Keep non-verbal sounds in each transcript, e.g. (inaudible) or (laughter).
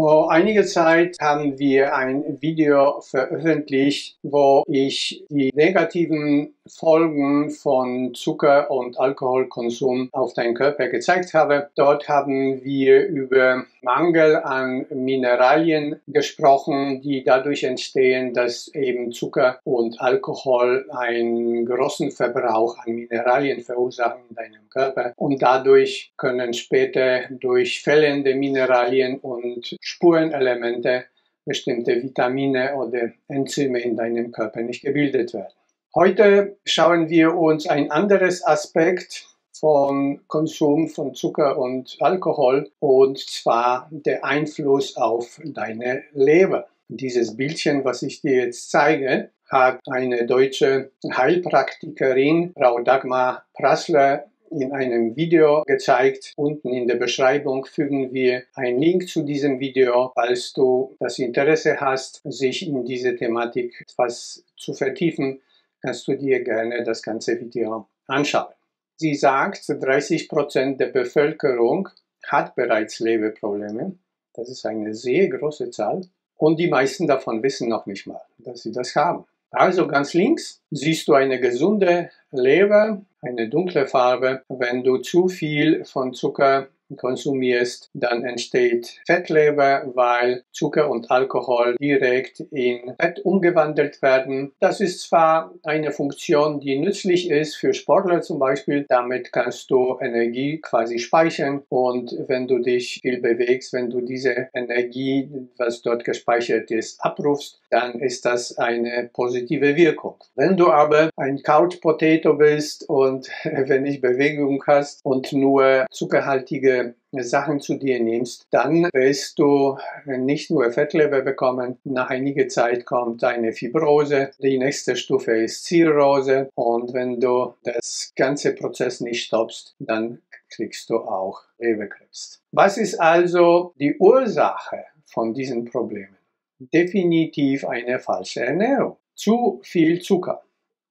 Vor einiger Zeit haben wir ein Video veröffentlicht, wo ich die negativen Folgen von Zucker- und Alkoholkonsum auf deinen Körper gezeigt habe. Dort haben wir über Mangel an Mineralien gesprochen, die dadurch entstehen, dass eben Zucker und Alkohol einen großen Verbrauch an Mineralien verursachen in deinem Körper und dadurch können später durch fehlende Mineralien und Spurenelemente bestimmte Vitamine oder Enzyme in deinem Körper nicht gebildet werden. Heute schauen wir uns ein anderes Aspekt von Konsum von Zucker und Alkohol und zwar der Einfluss auf deine Leber. Dieses Bildchen, was ich dir jetzt zeige, hat eine deutsche Heilpraktikerin, Frau Dagmar Prassler, in einem Video gezeigt. Unten in der Beschreibung fügen wir einen Link zu diesem Video. Falls du das Interesse hast, sich in diese Thematik etwas zu vertiefen, kannst du dir gerne das ganze Video anschauen. Sie sagt, 30 Prozent der Bevölkerung hat bereits Leberprobleme. Das ist eine sehr große Zahl. Und die meisten davon wissen noch nicht mal, dass sie das haben. Also ganz links siehst du eine gesunde Leber, eine dunkle Farbe. Wenn du zu viel von Zucker konsumierst, dann entsteht Fettleber, weil Zucker und Alkohol direkt in Fett umgewandelt werden. Das ist zwar eine Funktion, die nützlich ist für Sportler zum Beispiel. Damit kannst du Energie quasi speichern und wenn du dich viel bewegst, wenn du diese Energie, was dort gespeichert ist, abrufst, dann ist das eine positive Wirkung. Wenn du aber ein Couch Potato bist und (laughs) wenig Bewegung hast und nur zuckerhaltige Sachen zu dir nimmst, dann wirst du nicht nur Fettleber bekommen, nach einiger Zeit kommt eine Fibrose, die nächste Stufe ist Zirrhose und wenn du das ganze Prozess nicht stoppst, dann kriegst du auch Leberkrebs. Was ist also die Ursache von diesen Problemen? Definitiv eine falsche Ernährung. Zu viel Zucker.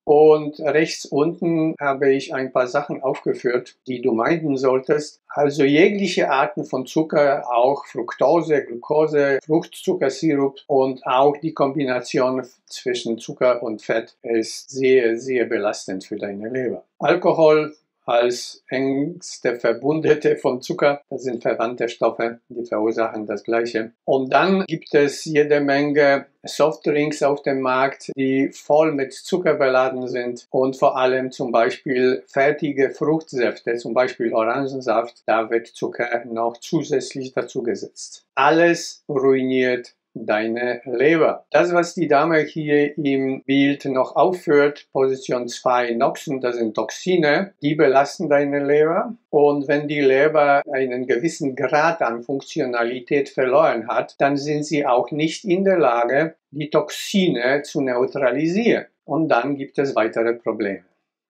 Und rechts unten habe ich ein paar Sachen aufgeführt, die du meiden solltest. Also jegliche Arten von Zucker, auch Fructose, Glucose, Fruchtzuckersirup und auch die Kombination zwischen Zucker und Fett ist sehr, sehr belastend für deine Leber. Alkohol als engste Verbundete von Zucker. Das sind verwandte Stoffe, die verursachen das Gleiche. Und dann gibt es jede Menge Softdrinks auf dem Markt, die voll mit Zucker beladen sind und vor allem zum Beispiel fertige Fruchtsäfte, zum Beispiel Orangensaft, da wird Zucker noch zusätzlich dazugesetzt. Alles ruiniert deine Leber. Das, was die Dame hier im Bild noch aufführt, Position 2 Noxen, das sind Toxine, die belasten deine Leber. Und wenn die Leber einen gewissen Grad an Funktionalität verloren hat, dann sind sie auch nicht in der Lage, die Toxine zu neutralisieren. Und dann gibt es weitere Probleme.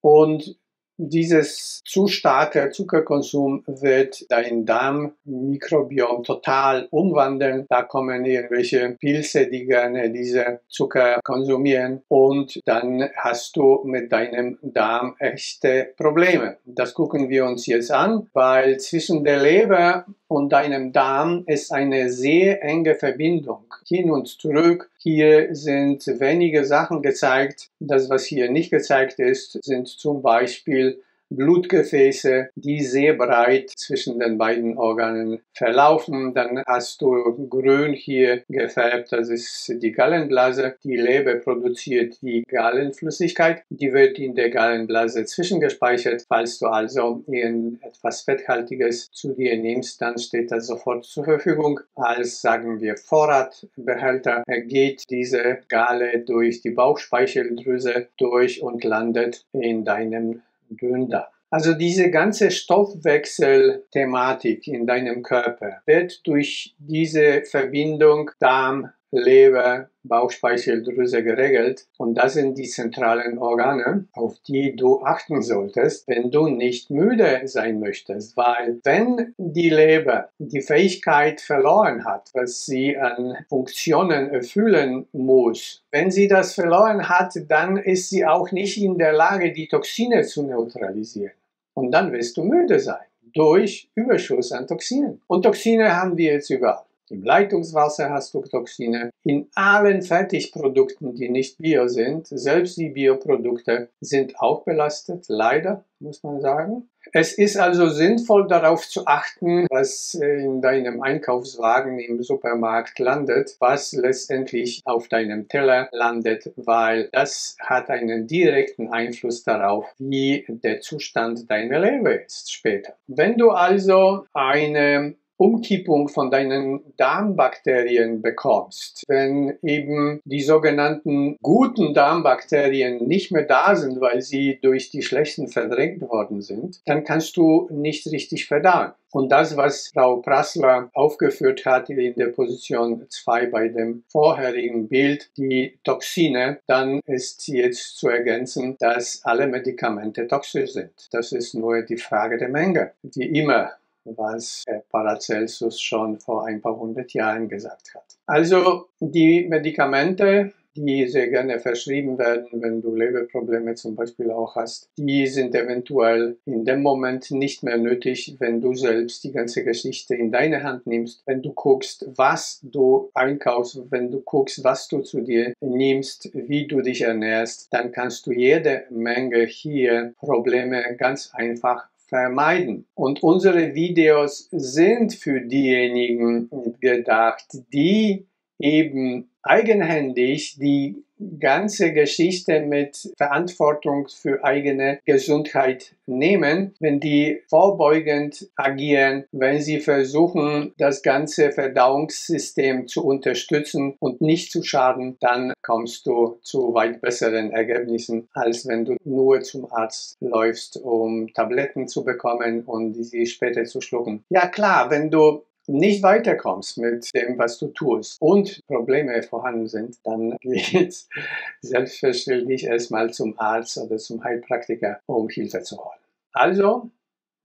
Und dieses zu starke Zuckerkonsum wird dein Darmmikrobiom total umwandeln. Da kommen irgendwelche Pilze, die gerne diese Zucker konsumieren und dann hast du mit deinem Darm echte Probleme. Das gucken wir uns jetzt an, weil zwischen der Leber und deinem Darm ist eine sehr enge Verbindung. Hin und zurück. Hier sind wenige Sachen gezeigt. Das, was hier nicht gezeigt ist, sind zum Beispiel Blutgefäße, die sehr breit zwischen den beiden Organen verlaufen. Dann hast du grün hier gefärbt, das ist die Gallenblase. Die Leber produziert die Gallenflüssigkeit, die wird in der Gallenblase zwischengespeichert. Falls du also etwas Fetthaltiges zu dir nimmst, dann steht das sofort zur Verfügung. Als, sagen wir, Vorratbehälter geht diese Gale durch die Bauchspeicheldrüse durch und landet in deinem Dünndarm. Also diese ganze Stoffwechselthematik in deinem Körper wird durch diese Verbindung Darm, Leber, Bauchspeicheldrüse geregelt. Und das sind die zentralen Organe, auf die du achten solltest, wenn du nicht müde sein möchtest. Weil wenn die Leber die Fähigkeit verloren hat, was sie an Funktionen erfüllen muss, wenn sie das verloren hat, dann ist sie auch nicht in der Lage, die Toxine zu neutralisieren. Und dann wirst du müde sein durch Überschuss an Toxinen. Und Toxine haben wir jetzt überall. Im Leitungswasser hast du Toxine. In allen Fertigprodukten, die nicht bio sind, selbst die Bioprodukte sind auch belastet, leider, muss man sagen. Es ist also sinnvoll darauf zu achten, was in deinem Einkaufswagen im Supermarkt landet, was letztendlich auf deinem Teller landet, weil das hat einen direkten Einfluss darauf, wie der Zustand deiner Leber ist später. Wenn du also eine Umkippung von deinen Darmbakterien bekommst, wenn eben die sogenannten guten Darmbakterien nicht mehr da sind, weil sie durch die schlechten verdrängt worden sind, dann kannst du nicht richtig verdauen. Und das, was Frau Prassler aufgeführt hat in der Position 2 bei dem vorherigen Bild, die Toxine, dann ist jetzt zu ergänzen, dass alle Medikamente toxisch sind. Das ist nur die Frage der Menge, die immer was Paracelsus schon vor ein paar hundert Jahren gesagt hat. Also die Medikamente, die sehr gerne verschrieben werden, wenn du Leberprobleme zum Beispiel auch hast, die sind eventuell in dem Moment nicht mehr nötig, wenn du selbst die ganze Geschichte in deine Hand nimmst, wenn du guckst, was du einkaufst, wenn du guckst, was du zu dir nimmst, wie du dich ernährst, dann kannst du jede Menge hier Probleme ganz einfach vermeiden. Und unsere Videos sind für diejenigen gedacht, die eben eigenhändig die ganze Geschichte mit Verantwortung für eigene Gesundheit nehmen, wenn die vorbeugend agieren, wenn sie versuchen, das ganze Verdauungssystem zu unterstützen und nicht zu schaden, dann kommst du zu weit besseren Ergebnissen, als wenn du nur zum Arzt läufst, um Tabletten zu bekommen und sie später zu schlucken. Ja klar, wenn du nicht weiterkommst mit dem, was du tust und Probleme vorhanden sind, dann (laughs) geht's selbstverständlich erstmal zum Arzt oder zum Heilpraktiker, um Hilfe zu holen. Also,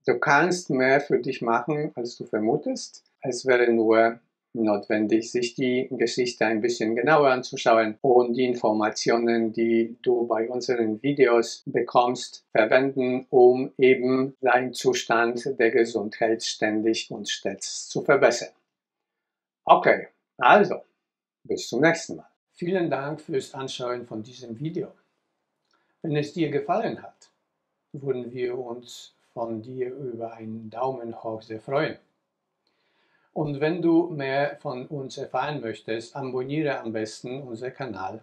du kannst mehr für dich machen, als du vermutest. Es wäre nur notwendig, sich die Geschichte ein bisschen genauer anzuschauen und die Informationen, die du bei unseren Videos bekommst, verwenden, um eben deinen Zustand der Gesundheit ständig und stets zu verbessern. Okay, also, bis zum nächsten Mal. Vielen Dank fürs Anschauen von diesem Video. Wenn es dir gefallen hat, würden wir uns von dir über einen Daumen hoch sehr freuen. Und wenn du mehr von uns erfahren möchtest, abonniere am besten unseren Kanal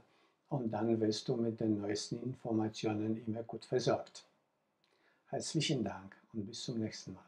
und dann wirst du mit den neuesten Informationen immer gut versorgt. Herzlichen Dank und bis zum nächsten Mal.